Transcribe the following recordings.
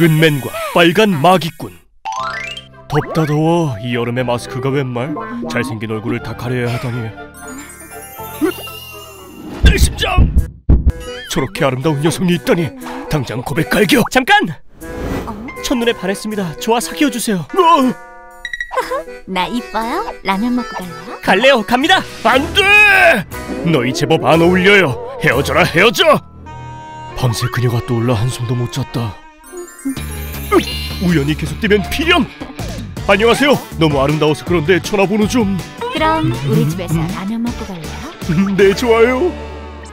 은맨과 빨간 마기꾼. 덥다 더워 이 여름에 마스크가 웬 말? 잘생긴 얼굴을 다 가려야 하다니. 내 심장! 저렇게 아름다운 여성이 있다니 당장 고백 갈겨! 잠깐! 첫눈에 반했습니다. 저와 사귀어 주세요. 어, 나 이뻐요? 라면 먹고 갈래요? 갈래요. 갑니다. 안돼! 너희 제법 안 어울려요. 헤어져라 헤어져! 밤새 그녀가 떠올라 한숨도 못 잤다. 으, 우연히 계속되면 필연 안녕하세요 너무 아름다워서 그런데 전화번호 좀 그럼 우리 집에서 라면 먹고 갈래요? 음, 네 좋아요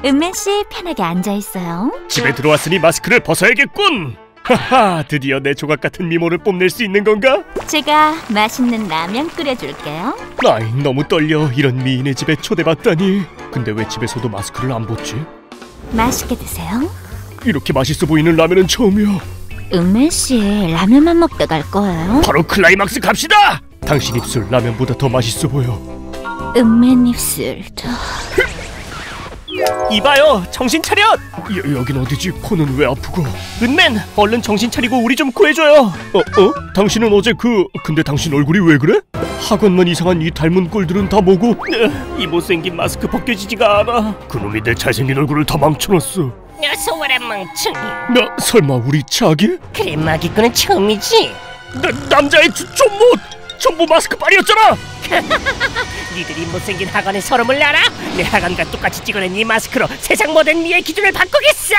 은맨 씨 편하게 앉아 있어요. 집에 들어왔으니 마스크를 벗어야겠군 하하 드디어 내 조각 같은 미모를 뽐낼 수 있는 건가? 제가 맛있는 라면 끓여줄게요. 아이 너무 떨려 이런 미인의 집에 초대받다니 근데 왜 집에서도 마스크를 안 벗지? 맛있게 드세요. 이렇게 맛있어 보이는 라면은 처음이야 읏맨 씨 라면만 먹다 갈 거예요? 바로 클라이막스 갑시다 당신 입술 라면보다 더 맛있어 보여 읏맨 입술 저 이봐요 정신 차려 여, 여긴 어디지 코는 왜 아프고 읏맨 얼른 정신 차리고 우리 좀 구해줘요 어? 어? 당신은 어제 그 근데 당신 얼굴이 왜 그래? 학원만 이상한 이 닮은 꼴들은 다 뭐고? 이 못생긴 마스크 벗겨지지가 않아 그놈이 내 잘생긴 얼굴을 다 망쳐놨어 녀석아라 멍청이. 나 설마 우리 차기? 그래 마기꾼은 처음이지. 나, 남자의 주, 존못 전부 마스크 빨이었잖아! 니들이 못생긴 학원의 서름을 알아? 내 학원과 똑같이 찍어낸 이 마스크로 세상 모든 미의 기준을 바꾸겠어!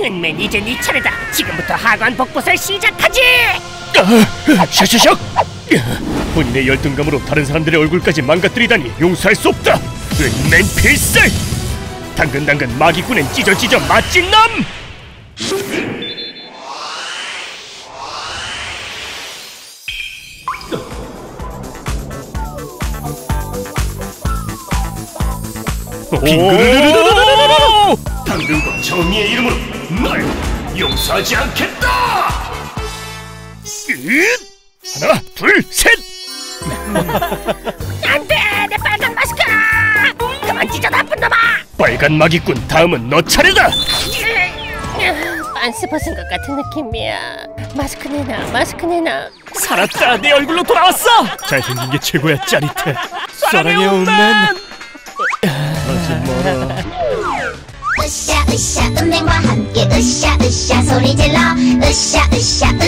은맨 이제 네 차례다. 지금부터 학원 복붙을 시작하지! 아, 샤샤샥! 본인의 열등감으로 다른 사람들의 얼굴까지 망가뜨리다니 용서할 수 없다! 은맨 필살 당근당근 마기꾼은 찢어찢어 맛진 놈! 빙그르르르르르르 당근과 정의의 이름으로 널 용서하지 않겠다! 으잇! 하나 둘 셋! 안돼! 내 빨간 마스크 그만 찢어 나쁜 놈아 빨간 마기꾼 다음은 너 차례다! 빤스 벗은 것 같은 느낌이야. 마스크 내놔 마스크 내놔. 살았다! 내 얼굴로 돌아왔어! 잘생긴 게 최고야 짜릿해. 사랑해요 은맨. 하지 마라 으쌰 으쌰 은행과 함께 으쌰 으쌰 소리 질러. 으쌰 으쌰 으쌰